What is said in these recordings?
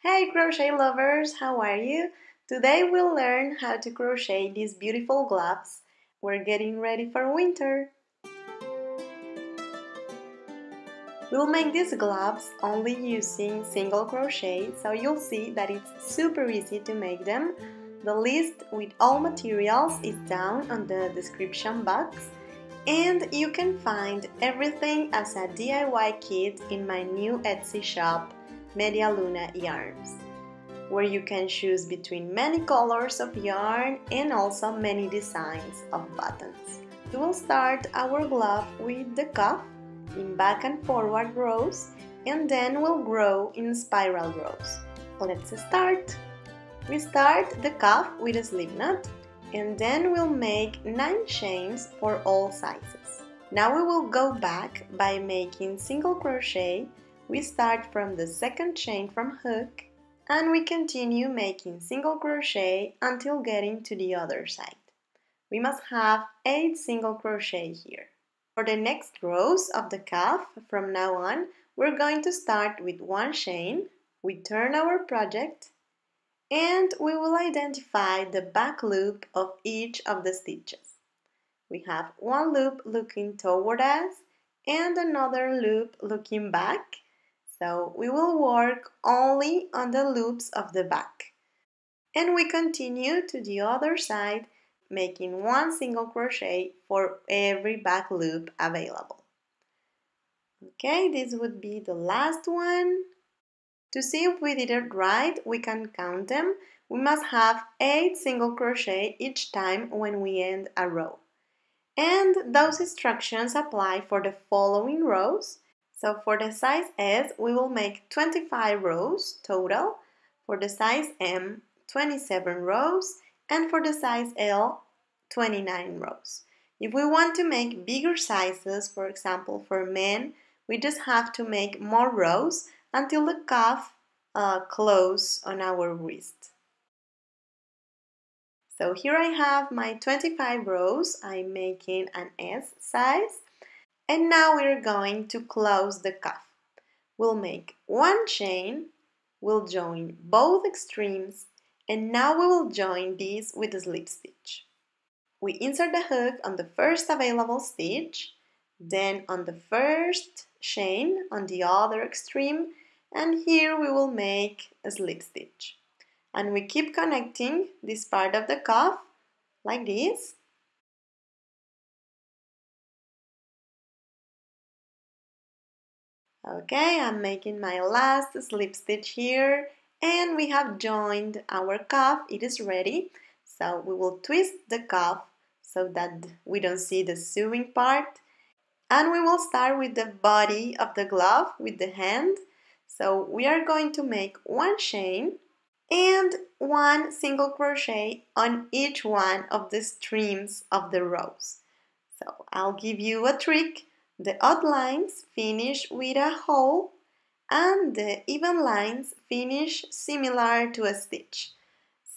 Hey crochet lovers, how are you? Today we'll learn how to crochet these beautiful gloves. We're getting ready for winter. We'll make these gloves only using single crochet, so you'll see that it's super easy to make them. The list with all materials is down on the description box and you can find everything as a DIY kit in my new Etsy shop, Media Luna Yarns, where you can choose between many colors of yarn and also many designs of buttons. We will start our glove with the cuff in back and forward rows and then we'll grow in spiral rows. Let's start! We start the cuff with a slip knot and then we'll make 9 chains for all sizes. Now we will go back by making single crochet. We start from the second chain from hook and we continue making single crochet until getting to the other side. We must have 8 single crochet here. For the next rows of the cuff from now on, we're going to start with one chain. We turn our project and we will identify the back loop of each of the stitches. We have one loop looking toward us and another loop looking back, so we will work only on the loops of the back. And we continue to the other side making one single crochet for every back loop available. Okay, this would be the last one. To see if we did it right, we can count them. We must have 8 single crochet each time when we end a row. And those instructions apply for the following rows. So for the size S, we will make 25 rows total. For the size M, 27 rows. And for the size L, 29 rows. If we want to make bigger sizes, for example for men, we just have to make more rows until the cuff uh, close on our wrist. So here I have my 25 rows, I'm making an S size and now we're going to close the cuff. We'll make one chain, we'll join both extremes and now we will join these with a slip stitch. We insert the hook on the first available stitch, then on the first chain on the other extreme and here we will make a slip stitch and we keep connecting this part of the cuff like this okay I'm making my last slip stitch here and we have joined our cuff it is ready so we will twist the cuff so that we don't see the sewing part and we will start with the body of the glove with the hand so we are going to make one chain and one single crochet on each one of the streams of the rows. So I'll give you a trick. The odd lines finish with a hole and the even lines finish similar to a stitch.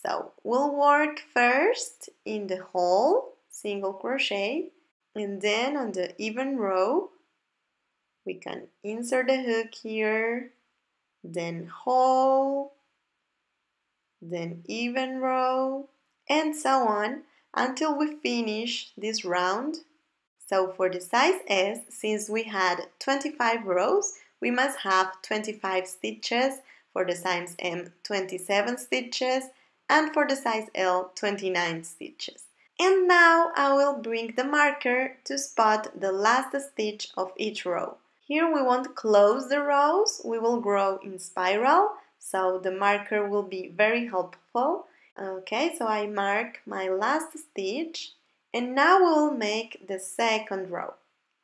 So we'll work first in the hole, single crochet, and then on the even row, we can insert the hook here then hole, then even row, and so on until we finish this round. So for the size S, since we had 25 rows, we must have 25 stitches, for the size M 27 stitches, and for the size L 29 stitches. And now I will bring the marker to spot the last stitch of each row. Here we won't close the rows, we will grow in spiral, so the marker will be very helpful. Okay, so I mark my last stitch and now we will make the second row,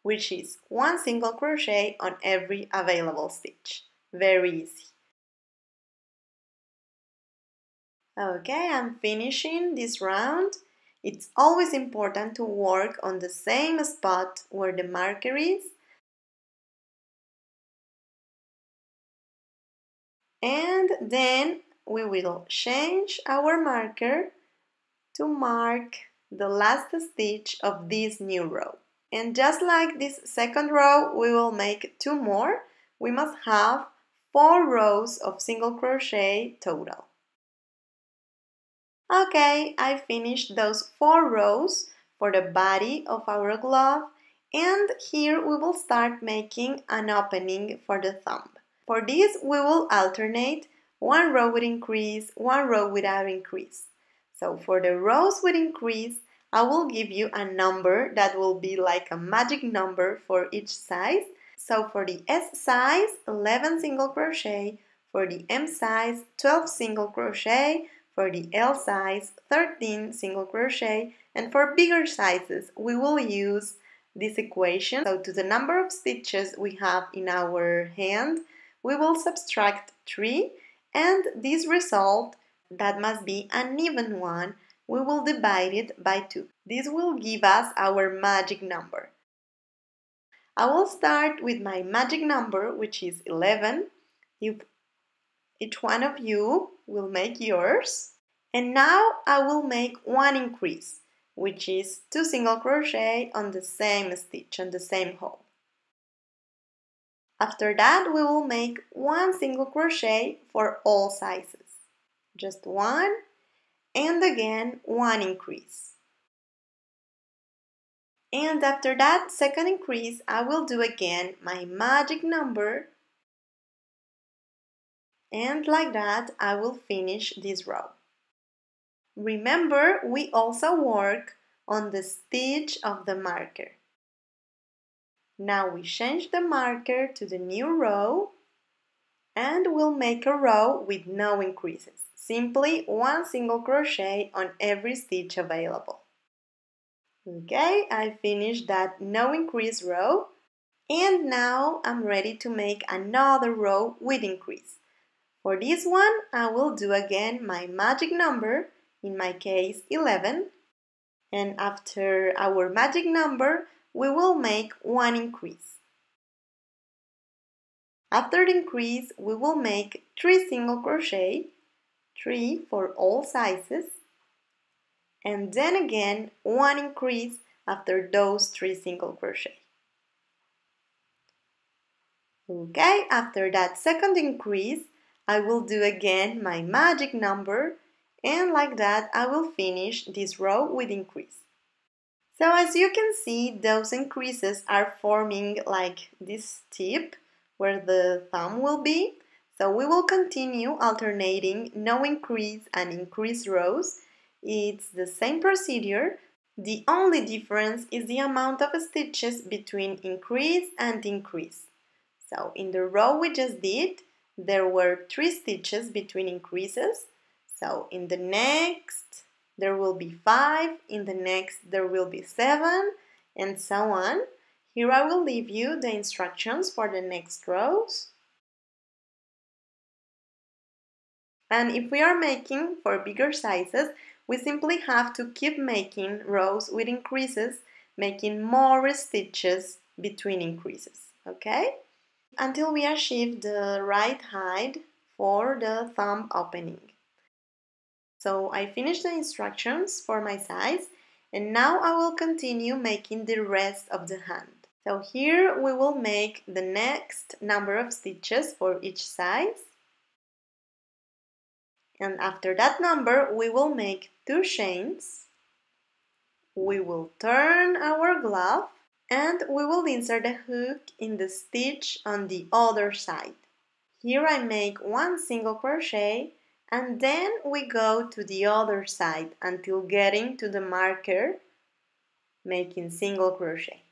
which is one single crochet on every available stitch. Very easy. Okay, I'm finishing this round. It's always important to work on the same spot where the marker is and then we will change our marker to mark the last stitch of this new row. And just like this second row, we will make two more. We must have 4 rows of single crochet total. Okay, I finished those 4 rows for the body of our glove and here we will start making an opening for the thumb. For this we will alternate one row with increase, one row without increase. So for the rows with increase, I will give you a number that will be like a magic number for each size. So for the S size, 11 single crochet, for the M size, 12 single crochet, for the L size, 13 single crochet, and for bigger sizes, we will use this equation. So to the number of stitches we have in our hand, we will subtract 3 and this result that must be an even one we will divide it by 2. This will give us our magic number. I will start with my magic number which is 11. If each one of you will make yours. And now I will make one increase which is 2 single crochet on the same stitch on the same hole. After that we will make one single crochet for all sizes. Just one and again one increase. And after that second increase I will do again my magic number and like that I will finish this row. Remember we also work on the stitch of the marker. Now we change the marker to the new row and we'll make a row with no increases. Simply one single crochet on every stitch available. Okay, I finished that no increase row and now I'm ready to make another row with increase. For this one, I will do again my magic number, in my case 11, and after our magic number, we will make one increase. After the increase, we will make 3 single crochet, 3 for all sizes, and then again one increase after those 3 single crochet. Okay, after that second increase, I will do again my magic number and like that I will finish this row with increase. So as you can see, those increases are forming like this tip where the thumb will be. So we will continue alternating no increase and increase rows. It's the same procedure. The only difference is the amount of stitches between increase and increase. So in the row we just did, there were three stitches between increases. So in the next there will be 5, in the next there will be 7, and so on. Here I will leave you the instructions for the next rows. And if we are making for bigger sizes, we simply have to keep making rows with increases, making more stitches between increases, okay? Until we achieve the right height for the thumb opening. So I finished the instructions for my size and now I will continue making the rest of the hand. So here we will make the next number of stitches for each size. And after that number we will make two chains. We will turn our glove and we will insert the hook in the stitch on the other side. Here I make one single crochet and then we go to the other side until getting to the marker making single crochet.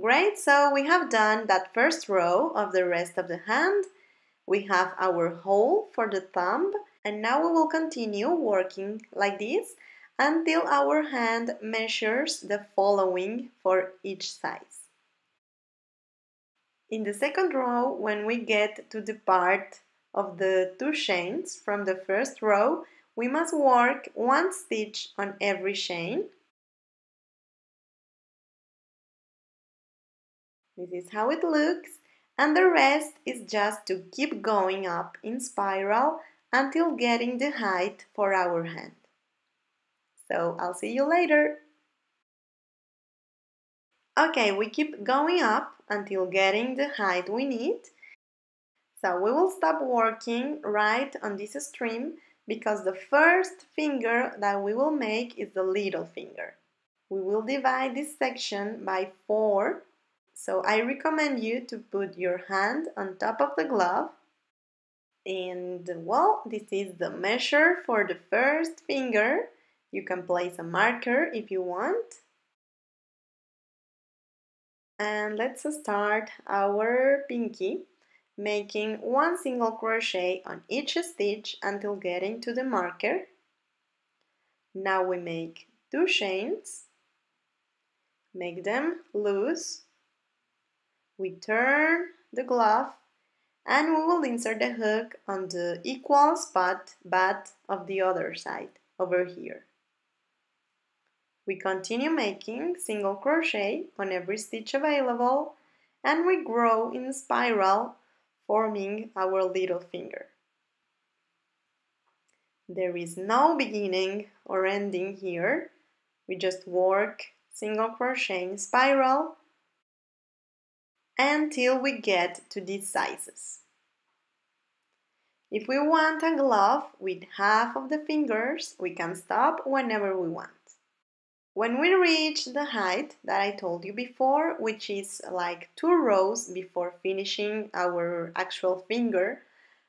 Great, so we have done that first row of the rest of the hand. We have our hole for the thumb and now we will continue working like this until our hand measures the following for each size. In the second row, when we get to the part of the two chains from the first row, we must work one stitch on every chain. This is how it looks and the rest is just to keep going up in spiral until getting the height for our hand. So I'll see you later. Okay, we keep going up until getting the height we need So we will stop working right on this stream because the first finger that we will make is the little finger. We will divide this section by 4. So I recommend you to put your hand on top of the glove. And well, this is the measure for the first finger. You can place a marker if you want. And let's start our pinky making one single crochet on each stitch until getting to the marker. Now we make two chains, make them loose, we turn the glove and we will insert the hook on the equal spot but of the other side over here. We continue making single crochet on every stitch available and we grow in spiral forming our little finger. There is no beginning or ending here. We just work single crochet in spiral until we get to these sizes. If we want a glove with half of the fingers, we can stop whenever we want. When we reach the height that I told you before, which is like two rows before finishing our actual finger,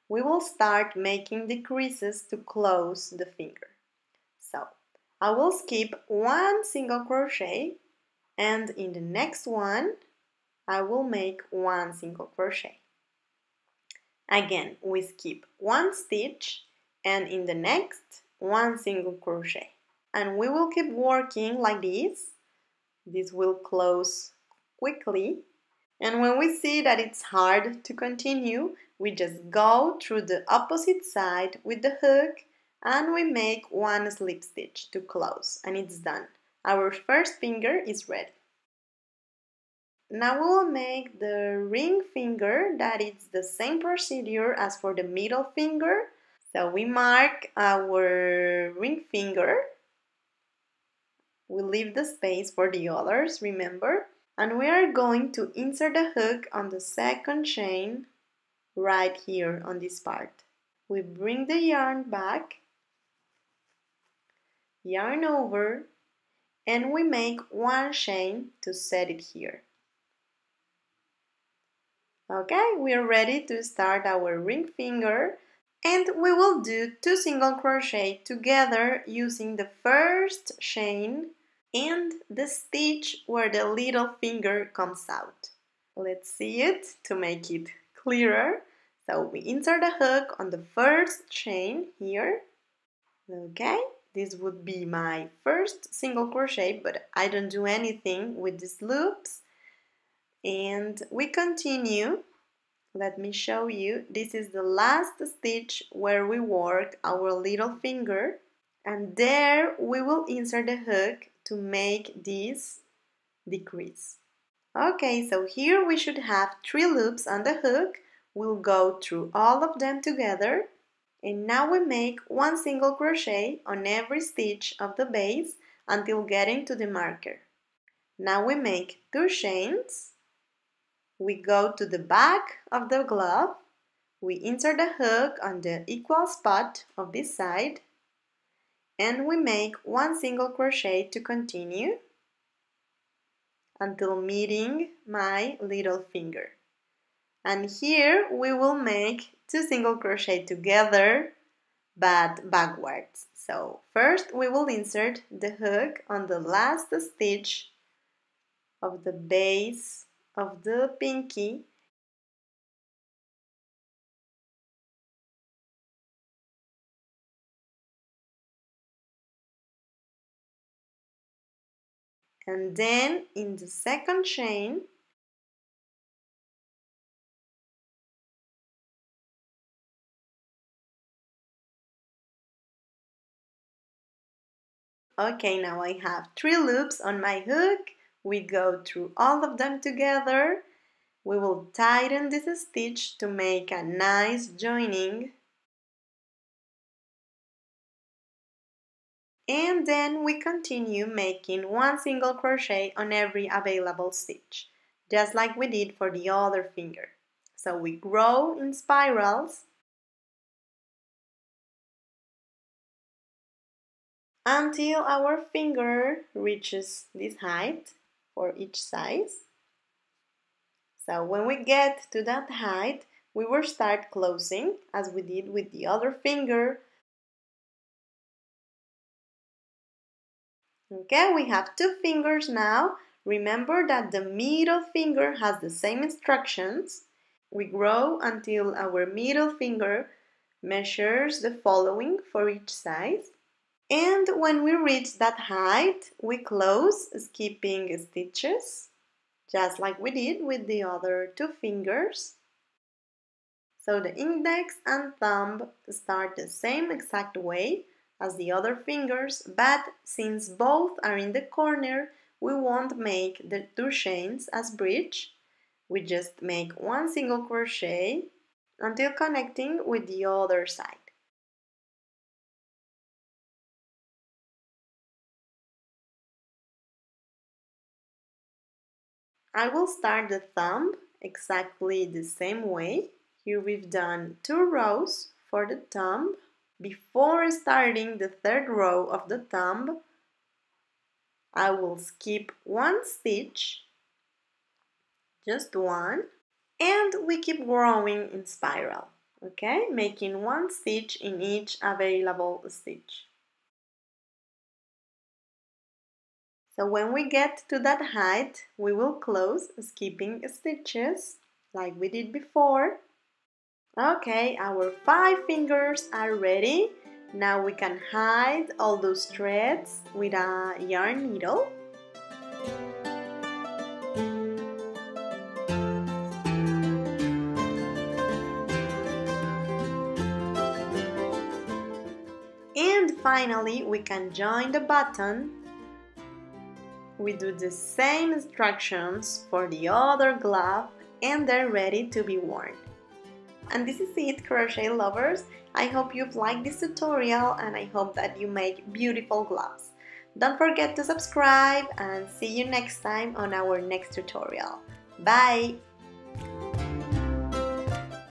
we will start making decreases to close the finger. So, I will skip one single crochet and in the next one, I will make one single crochet. Again, we skip one stitch and in the next, one single crochet and we will keep working like this. This will close quickly. And when we see that it's hard to continue, we just go through the opposite side with the hook and we make one slip stitch to close and it's done. Our first finger is ready. Now we will make the ring finger that is the same procedure as for the middle finger. So we mark our ring finger we leave the space for the others, remember? And we are going to insert the hook on the second chain right here on this part. We bring the yarn back, yarn over, and we make one chain to set it here. Okay, we are ready to start our ring finger and we will do two single crochet together using the first chain and the stitch where the little finger comes out. Let's see it to make it clearer. So we insert the hook on the first chain here. Okay, this would be my first single crochet, but I don't do anything with these loops. And we continue. Let me show you. This is the last stitch where we work our little finger. And there we will insert the hook to make this decrease. Okay, so here we should have three loops on the hook. We'll go through all of them together. And now we make one single crochet on every stitch of the base until getting to the marker. Now we make two chains. We go to the back of the glove. We insert the hook on the equal spot of this side. And we make one single crochet to continue until meeting my little finger. And here we will make two single crochet together but backwards. So first we will insert the hook on the last stitch of the base of the pinky and then in the second chain Okay, now I have three loops on my hook. We go through all of them together. We will tighten this stitch to make a nice joining. And then we continue making one single crochet on every available stitch just like we did for the other finger. So we grow in spirals. Until our finger reaches this height for each size. So when we get to that height, we will start closing as we did with the other finger. Okay, we have two fingers now. Remember that the middle finger has the same instructions. We grow until our middle finger measures the following for each size. And when we reach that height, we close, skipping stitches, just like we did with the other two fingers. So the index and thumb start the same exact way as the other fingers, but since both are in the corner, we won't make the two chains as bridge. We just make one single crochet until connecting with the other side. I will start the thumb exactly the same way. Here we've done two rows for the thumb. Before starting the third row of the thumb, I will skip one stitch, just one, and we keep growing in spiral, okay? Making one stitch in each available stitch. So when we get to that height, we will close skipping stitches like we did before. Okay, our five fingers are ready. Now we can hide all those threads with a yarn needle. And finally, we can join the button we do the same instructions for the other glove and they're ready to be worn. And this is it, crochet lovers. I hope you've liked this tutorial and I hope that you make beautiful gloves. Don't forget to subscribe and see you next time on our next tutorial. Bye!